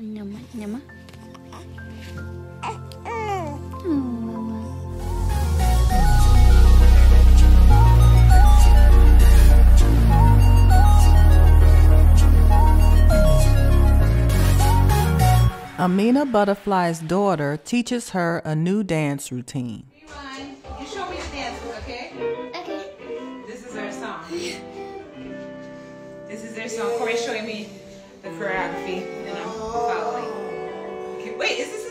Nyama, nyama. Amina Buddafly's daughter teaches her a new dance routine. Rewind. You show me the dance, okay? Okay. This is our song. This is their song. Cori's showing me the choreography, and I'm. Okay, wait, is this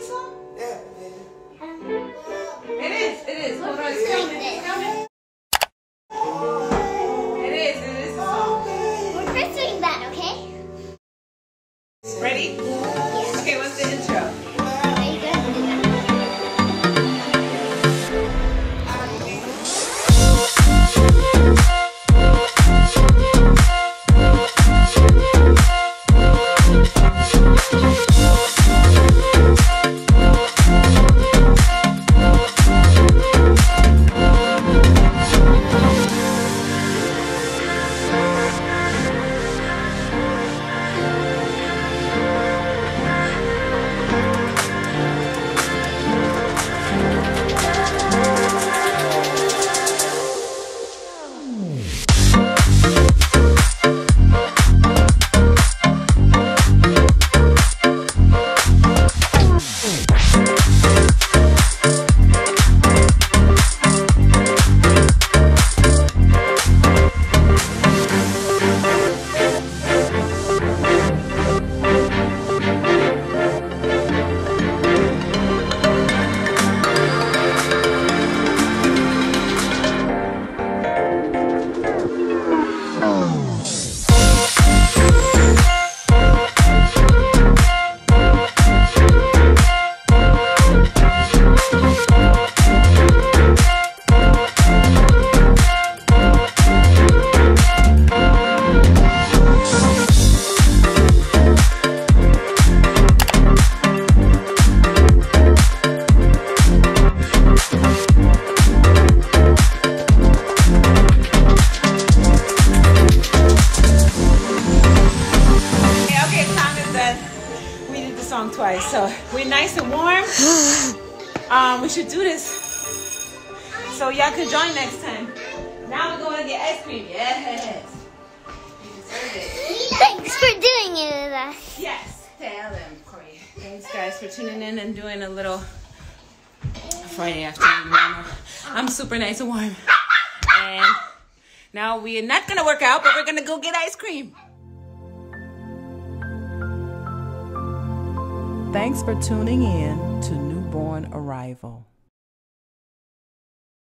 twice, so we're nice and warm. Um, we should do this. So y'all can join next time. Now we're going to get ice cream. Yes. You deserve it. Thanks for doing it with us. Yes. Tell them, Cori. Thanks, guys, for tuning in and doing a little Friday afternoon. mama. I'm super nice and warm. And now we're not going to work out, but we're going to go get ice cream. Thanks for tuning in to Newborn Arrival.